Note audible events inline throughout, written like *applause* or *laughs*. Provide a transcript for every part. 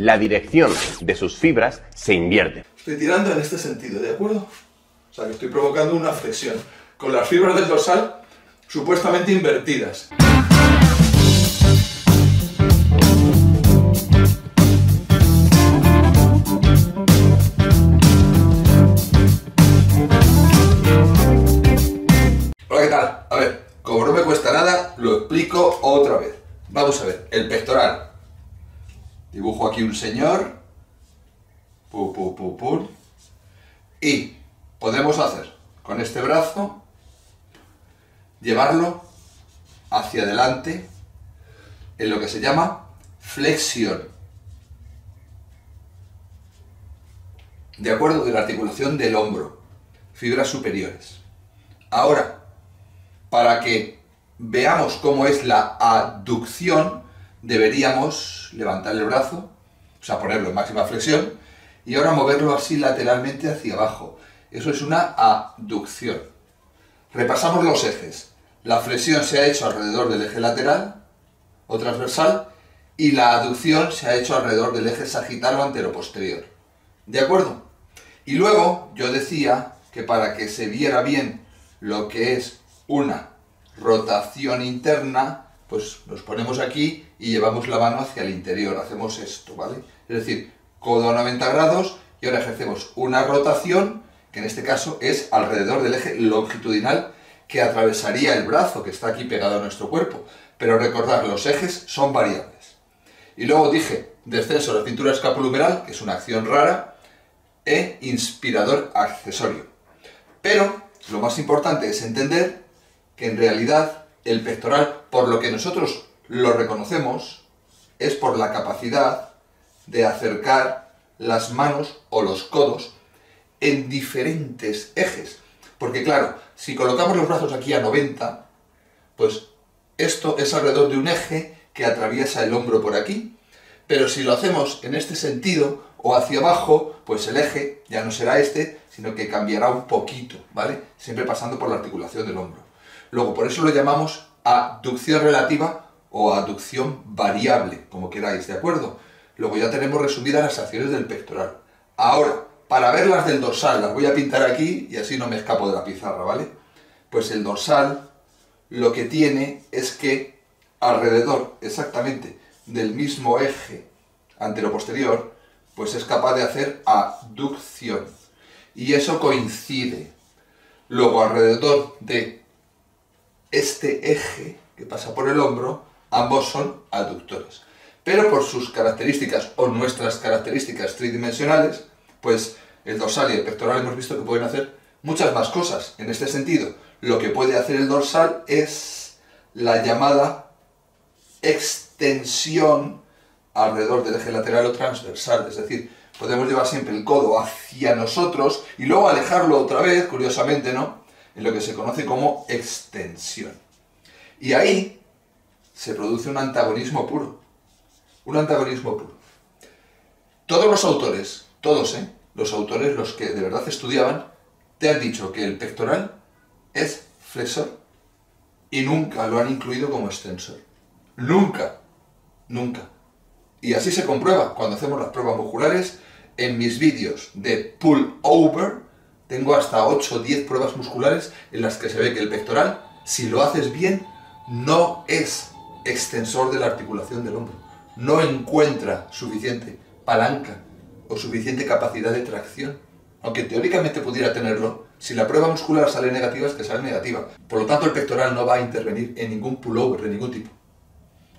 la dirección de sus fibras se invierte. Estoy tirando en este sentido, ¿de acuerdo? O sea que estoy provocando una flexión con las fibras del dorsal supuestamente invertidas. Hola, ¿qué tal? A ver, como no me cuesta nada, lo explico otra vez. Vamos a ver, el pectoral. Dibujo aquí un señor. Pu, pu, pu, pu. Y podemos hacer con este brazo, llevarlo hacia adelante en lo que se llama flexión. De acuerdo de la articulación del hombro, fibras superiores. Ahora, para que veamos cómo es la aducción, deberíamos levantar el brazo, o sea, ponerlo en máxima flexión, y ahora moverlo así lateralmente hacia abajo. Eso es una aducción. Repasamos los ejes. La flexión se ha hecho alrededor del eje lateral o transversal y la aducción se ha hecho alrededor del eje sagital o antero-posterior. ¿De acuerdo? Y luego yo decía que para que se viera bien lo que es una rotación interna, pues nos ponemos aquí y llevamos la mano hacia el interior, hacemos esto, ¿vale? Es decir, codo a 90 grados y ahora ejercemos una rotación, que en este caso es alrededor del eje longitudinal que atravesaría el brazo que está aquí pegado a nuestro cuerpo. Pero recordad, los ejes son variables. Y luego dije, descenso de la cintura escapulumeral, que es una acción rara, e inspirador accesorio. Pero lo más importante es entender que en realidad el pectoral, por lo que nosotros lo reconocemos, es por la capacidad de acercar las manos o los codos en diferentes ejes. Porque claro, si colocamos los brazos aquí a 90, pues esto es alrededor de un eje que atraviesa el hombro por aquí. Pero si lo hacemos en este sentido o hacia abajo, pues el eje ya no será este, sino que cambiará un poquito, ¿vale? Siempre pasando por la articulación del hombro. Luego, por eso lo llamamos aducción relativa o aducción variable, como queráis, ¿de acuerdo? Luego ya tenemos resumidas las acciones del pectoral. Ahora, para ver las del dorsal, las voy a pintar aquí y así no me escapo de la pizarra, ¿vale? Pues el dorsal lo que tiene es que alrededor exactamente del mismo eje antero-posterior, pues es capaz de hacer aducción. Y eso coincide. Luego alrededor de este eje que pasa por el hombro, ambos son aductores. Pero por sus características o nuestras características tridimensionales, pues el dorsal y el pectoral hemos visto que pueden hacer muchas más cosas. En este sentido, lo que puede hacer el dorsal es la llamada extensión alrededor del eje lateral o transversal, es decir, podemos llevar siempre el codo hacia nosotros y luego alejarlo otra vez, curiosamente, ¿no? En lo que se conoce como extensión. Y ahí se produce un antagonismo puro. Un antagonismo puro. Todos los autores, todos, ¿eh? Los autores, los que de verdad estudiaban, te han dicho que el pectoral es flexor y nunca lo han incluido como extensor. Nunca. Nunca. Y así se comprueba cuando hacemos las pruebas musculares. En mis vídeos de pull over tengo hasta 8 o 10 pruebas musculares en las que se ve que el pectoral, si lo haces bien, no es extensor de la articulación del hombro. No encuentra suficiente palanca o suficiente capacidad de tracción. Aunque teóricamente pudiera tenerlo, si la prueba muscular sale negativa es que sale negativa. Por lo tanto, el pectoral no va a intervenir en ningún pullover de ningún tipo.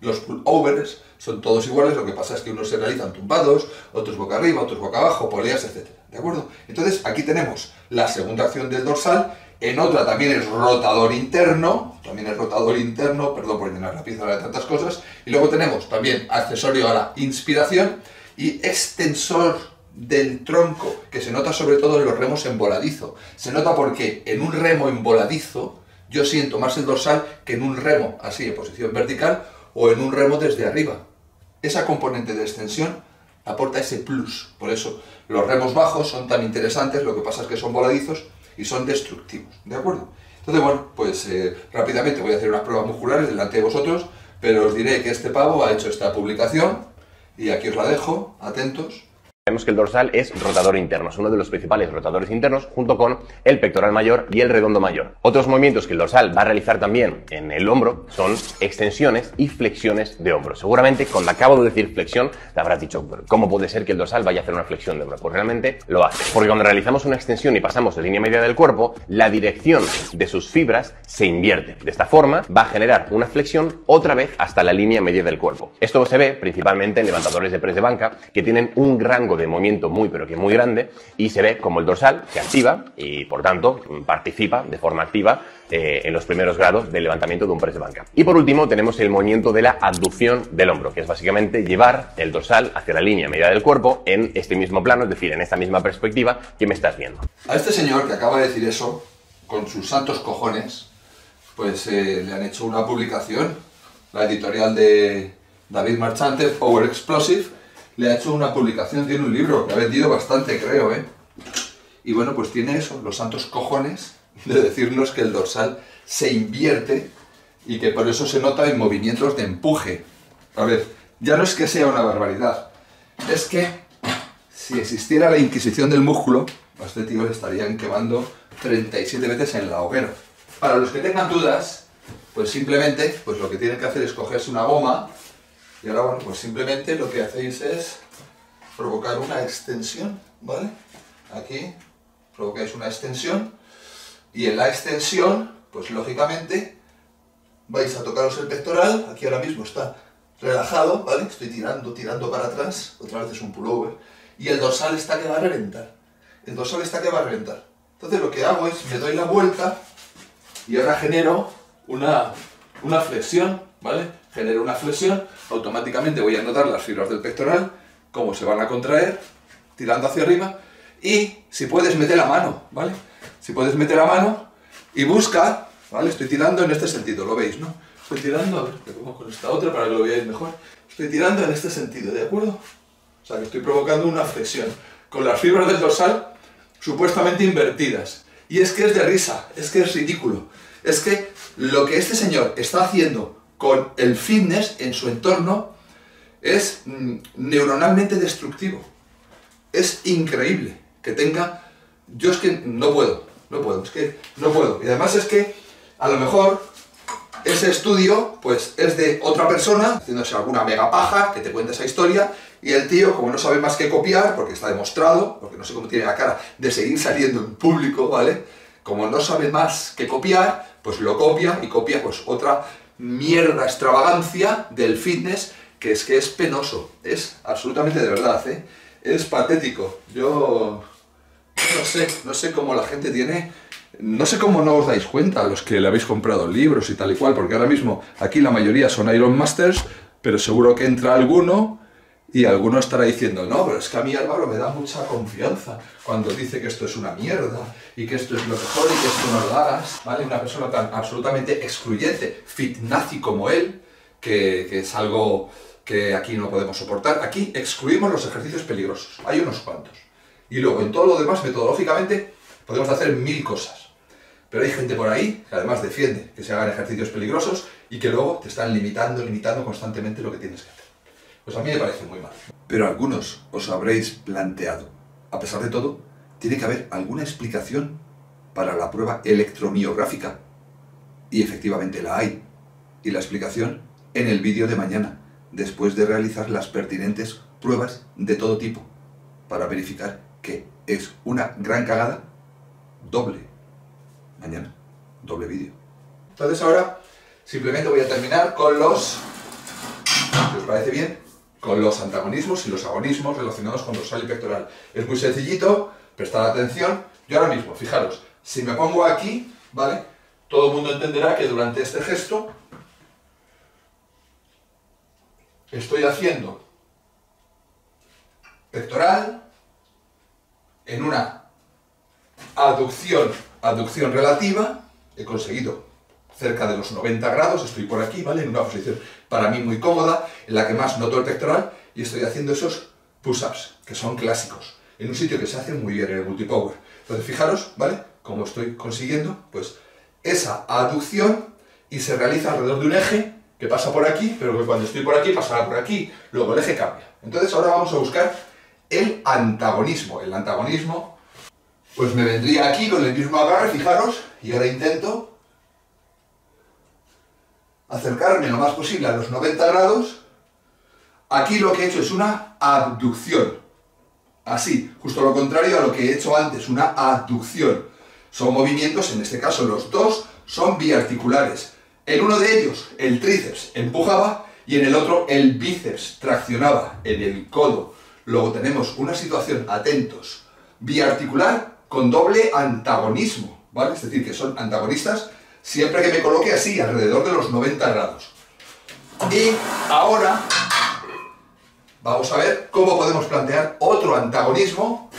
Los pullovers son todos iguales, lo que pasa es que unos se realizan tumbados, otros boca arriba, otros boca abajo, poleas, etc. ¿De acuerdo? Entonces, aquí tenemos la segunda acción del dorsal, en otra también es rotador interno, también es rotador interno, perdón por llenar la pizarra de tantas cosas, y luego tenemos también accesorio a la inspiración y extensor del tronco, que se nota sobre todo en los remos en voladizo. Se nota porque en un remo en voladizo yo siento más el dorsal que en un remo así en posición vertical o en un remo desde arriba. Esa componente de extensión aporta ese plus. Por eso los remos bajos son tan interesantes, lo que pasa es que son voladizos y son destructivos. ¿De acuerdo? Entonces, bueno, pues eh, rápidamente voy a hacer unas pruebas musculares delante de vosotros, pero os diré que este pavo ha hecho esta publicación Y aquí os la dejo, atentos. Vemos que el dorsal es rotador interno, es uno de los principales rotadores internos junto con el pectoral mayor y el redondo mayor. Otros movimientos que el dorsal va a realizar también en el hombro son extensiones y flexiones de hombro. Seguramente cuando acabo de decir flexión te habrás dicho, ¿cómo puede ser que el dorsal vaya a hacer una flexión de hombro? Pues realmente lo hace. Porque cuando realizamos una extensión y pasamos de línea media del cuerpo, la dirección de sus fibras se invierte. De esta forma va a generar una flexión otra vez hasta la línea media del cuerpo. Esto se ve principalmente en levantadores de press de banca que tienen un rango de movimiento muy pero que muy grande y se ve como el dorsal se activa y por tanto participa de forma activa eh, en los primeros grados del levantamiento de un press de banca. Y por último tenemos el movimiento de la abducción del hombro, que es básicamente llevar el dorsal hacia la línea media del cuerpo en este mismo plano, es decir, en esta misma perspectiva que me estás viendo. A este señor que acaba de decir eso, con sus santos cojones, pues eh, le han hecho una publicación, la editorial de David Marchante, Power Explosive, le ha hecho una publicación, tiene un libro que ha vendido bastante, creo, ¿eh? Y bueno, pues tiene eso, los santos cojones *laughs* de decirnos que el dorsal se invierte y que por eso se nota en movimientos de empuje. A ver, ya no es que sea una barbaridad, es que si existiera la inquisición del músculo, a este tío le estarían quemando 37 veces en la hoguera. Para los que tengan dudas, pues simplemente, pues lo que tienen que hacer es cogerse una goma y ahora, bueno, pues simplemente lo que hacéis es provocar una extensión, ¿vale? Aquí provocáis una extensión y en la extensión, pues lógicamente vais a tocaros el pectoral, aquí ahora mismo está relajado, ¿vale? Estoy tirando, tirando para atrás, otra vez es un pullover, y el dorsal está que va a reventar. El dorsal está que va a reventar. Entonces lo que hago es, me doy la vuelta y ahora genero una, una flexión, ¿vale? Genero una flexión, automáticamente voy a notar las fibras del pectoral, cómo se van a contraer, tirando hacia arriba, y si puedes meter la mano, ¿vale? Si puedes meter la mano y busca, ¿vale? Estoy tirando en este sentido, ¿lo veis, no? Estoy tirando, a ver, pongo con esta otra para que lo veáis mejor. Estoy tirando en este sentido, ¿de acuerdo? O sea, que estoy provocando una flexión con las fibras del dorsal supuestamente invertidas. Y es que es de risa, es que es ridículo. Es que lo que este señor está haciendo con el fitness en su entorno es mm, neuronalmente destructivo. Es increíble que tenga... Yo es que no puedo, no puedo, es que no puedo. Y además es que a lo mejor ese estudio pues es de otra persona haciéndose alguna mega paja que te cuenta esa historia y el tío como no sabe más que copiar porque está demostrado porque no sé cómo tiene la cara de seguir saliendo en público vale como no sabe más que copiar pues lo copia y copia pues otra mierda extravagancia del fitness que es que es penoso es absolutamente de verdad ¿eh? es patético yo no sé no sé cómo la gente tiene no sé cómo no os dais cuenta, los que le habéis comprado libros y tal y cual, porque ahora mismo aquí la mayoría son Iron Masters, pero seguro que entra alguno y alguno estará diciendo, no, pero es que a mí Álvaro me da mucha confianza cuando dice que esto es una mierda y que esto es lo mejor y que esto no lo hagas, ¿vale? Una persona tan absolutamente excluyente, fitnazi como él, que, que es algo que aquí no podemos soportar. Aquí excluimos los ejercicios peligrosos, hay unos cuantos. Y luego en todo lo demás, metodológicamente, podemos hacer mil cosas. Pero hay gente por ahí que además defiende que se hagan ejercicios peligrosos y que luego te están limitando, limitando constantemente lo que tienes que hacer. Pues a mí me parece muy mal. Pero algunos os habréis planteado, a pesar de todo, tiene que haber alguna explicación para la prueba electromiográfica. Y efectivamente la hay. Y la explicación en el vídeo de mañana, después de realizar las pertinentes pruebas de todo tipo, para verificar que es una gran cagada doble mañana, doble vídeo. Entonces ahora simplemente voy a terminar con los, os parece bien, con los antagonismos y los agonismos relacionados con dorsal y pectoral. Es muy sencillito, prestad atención. Yo ahora mismo, fijaros, si me pongo aquí, ¿vale? Todo el mundo entenderá que durante este gesto estoy haciendo pectoral en una aducción, aducción relativa, he conseguido cerca de los 90 grados, estoy por aquí, ¿vale? En una posición para mí muy cómoda, en la que más noto el pectoral, y estoy haciendo esos push-ups, que son clásicos, en un sitio que se hace muy bien en el multipower. Entonces, fijaros, ¿vale? Como estoy consiguiendo, pues, esa aducción, y se realiza alrededor de un eje que pasa por aquí, pero que cuando estoy por aquí pasará por aquí. Luego el eje cambia. Entonces ahora vamos a buscar el antagonismo. El antagonismo, pues me vendría aquí con el mismo agarre, fijaros, y ahora intento acercarme lo más posible a los 90 grados. Aquí lo que he hecho es una abducción. Así, justo lo contrario a lo que he hecho antes, una abducción. Son movimientos, en este caso los dos, son biarticulares. En uno de ellos, el tríceps empujaba y en el otro, el bíceps traccionaba en el codo. Luego tenemos una situación, atentos, biarticular con doble antagonismo, ¿vale? Es decir, que son antagonistas siempre que me coloque así, alrededor de los 90 grados. Y ahora vamos a ver cómo podemos plantear otro antagonismo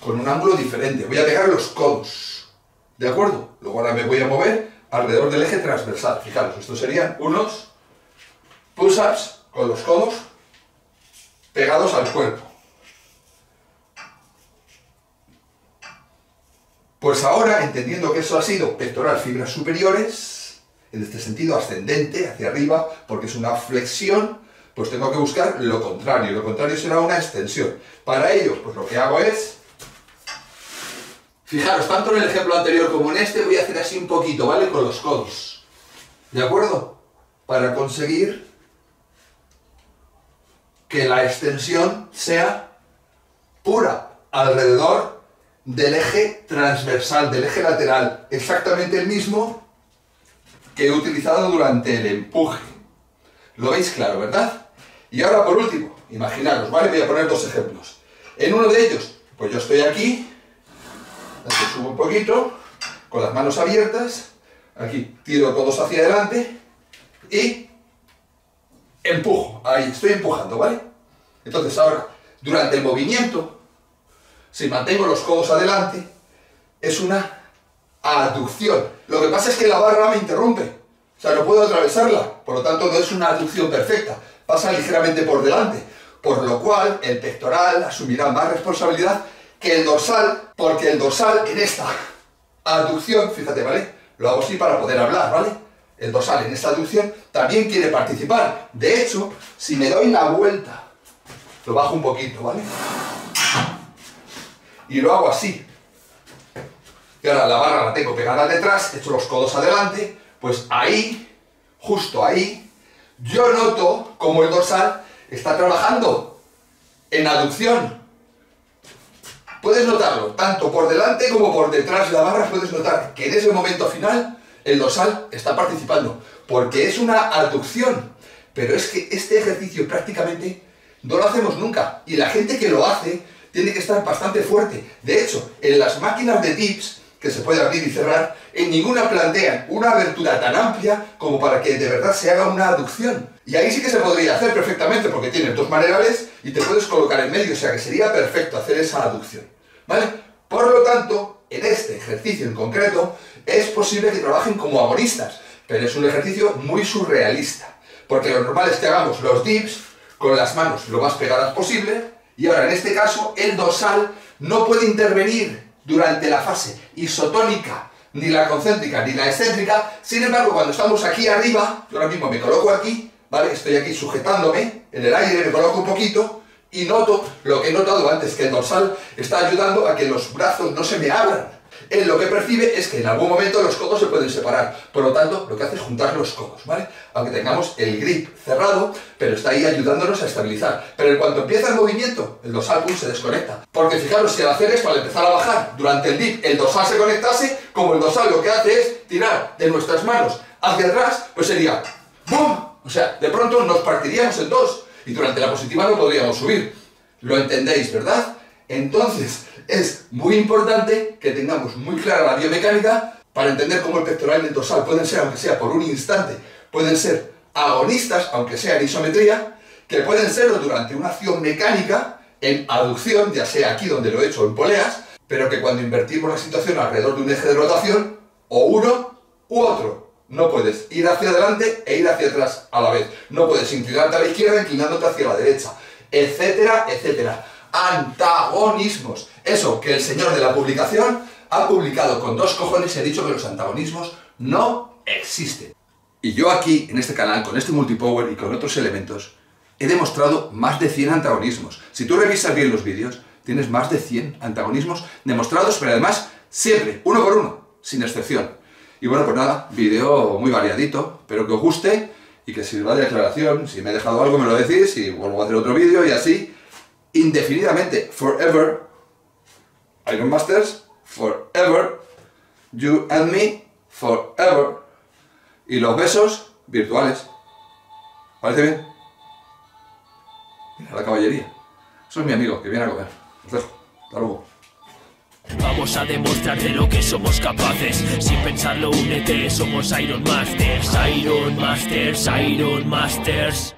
con un ángulo diferente. Voy a pegar los codos, ¿de acuerdo? Luego ahora me voy a mover alrededor del eje transversal. Fijaros, estos serían unos push-ups con los codos pegados al cuerpo. Pues ahora, entendiendo que eso ha sido pectoral fibras superiores, en este sentido ascendente, hacia arriba, porque es una flexión, pues tengo que buscar lo contrario. Lo contrario será una extensión. Para ello, pues lo que hago es... Fijaros, tanto en el ejemplo anterior como en este, voy a hacer así un poquito, ¿vale? Con los codos. ¿De acuerdo? Para conseguir que la extensión sea pura alrededor del eje transversal, del eje lateral, exactamente el mismo que he utilizado durante el empuje. Lo veis claro, ¿verdad? Y ahora por último, imaginaros, ¿vale? Voy a poner dos ejemplos. En uno de ellos, pues yo estoy aquí, aquí subo un poquito, con las manos abiertas, aquí tiro todos hacia adelante y empujo, ahí, estoy empujando, ¿vale? Entonces ahora, durante el movimiento, si mantengo los codos adelante, es una aducción. Lo que pasa es que la barra me interrumpe. O sea, no puedo atravesarla. Por lo tanto, no es una aducción perfecta. Pasa ligeramente por delante. Por lo cual, el pectoral asumirá más responsabilidad que el dorsal, porque el dorsal en esta aducción, fíjate, ¿vale? Lo hago así para poder hablar, ¿vale? El dorsal en esta aducción también quiere participar. De hecho, si me doy la vuelta, lo bajo un poquito, ¿vale? Y lo hago así. Y ahora la barra la tengo pegada detrás, echo los codos adelante, pues ahí, justo ahí, yo noto como el dorsal está trabajando en aducción. Puedes notarlo, tanto por delante como por detrás de la barra, puedes notar que en ese momento final el dorsal está participando, porque es una aducción. Pero es que este ejercicio prácticamente no lo hacemos nunca. Y la gente que lo hace tiene que estar bastante fuerte. De hecho, en las máquinas de tips, que se puede abrir y cerrar, en ninguna plantean una abertura tan amplia como para que de verdad se haga una aducción. Y ahí sí que se podría hacer perfectamente, porque tienes dos manerales y te puedes colocar en medio, o sea que sería perfecto hacer esa aducción. ¿Vale? Por lo tanto, en este ejercicio en concreto, es posible que trabajen como agonistas, pero es un ejercicio muy surrealista, porque lo normal es que hagamos los dips con las manos lo más pegadas posible, y ahora, en este caso, el dorsal no puede intervenir durante la fase isotónica, ni la concéntrica, ni la excéntrica. Sin embargo, cuando estamos aquí arriba, yo ahora mismo me coloco aquí, ¿vale? Estoy aquí sujetándome en el aire, me coloco un poquito y noto lo que he notado antes, que el dorsal está ayudando a que los brazos no se me abran él lo que percibe es que en algún momento los codos se pueden separar. Por lo tanto, lo que hace es juntar los codos, ¿vale? Aunque tengamos el grip cerrado, pero está ahí ayudándonos a estabilizar. Pero en cuanto empieza el movimiento, el dorsal se desconecta. Porque fijaros, si al hacer esto, al empezar a bajar durante el dip, el dorsal se conectase, como el dorsal lo que hace es tirar de nuestras manos hacia atrás, pues sería ¡BUM! O sea, de pronto nos partiríamos en dos y durante la positiva no podríamos subir. Lo entendéis, ¿verdad? Entonces, es muy importante que tengamos muy clara la biomecánica para entender cómo el pectoral y el dorsal pueden ser, aunque sea por un instante, pueden ser agonistas, aunque sea en isometría, que pueden serlo durante una acción mecánica, en aducción, ya sea aquí donde lo he hecho en poleas, pero que cuando invertimos la situación alrededor de un eje de rotación, o uno u otro. No puedes ir hacia adelante e ir hacia atrás a la vez. No puedes inclinarte a la izquierda inclinándote hacia la derecha, etcétera, etcétera antagonismos. Eso que el señor de la publicación ha publicado con dos cojones y ha dicho que los antagonismos no existe. Y yo aquí, en este canal, con este multipower y con otros elementos, he demostrado más de 100 antagonismos. Si tú revisas bien los vídeos, tienes más de 100 antagonismos demostrados, pero además siempre, uno por uno, sin excepción. Y bueno, pues nada, vídeo muy variadito, pero que os guste y que sirva de aclaración. Si me he dejado algo me lo decís y vuelvo a hacer otro vídeo y así, indefinidamente, forever, Iron Masters, forever, you and me, forever. Y los besos virtuales. ¿Parece bien? Mira la caballería. Eso es mi amigo, que viene a comer. Os dejo. Hasta luego. Vamos a demostrar de lo que somos capaces Sin pensarlo únete, somos Iron Masters Iron Masters, Iron Masters